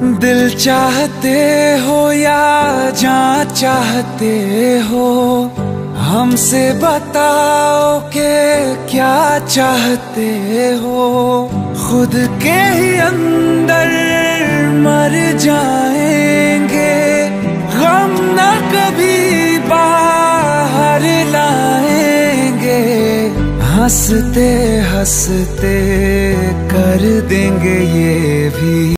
दिल चाहते हो या जा चाहते हो, हमसे बताओ के क्या चाहते हो। खुद के ही अंदर मर जाएँगे, गम न कभी बाहर लाएँगे। हँसते हँसते कर देंगे ये भी।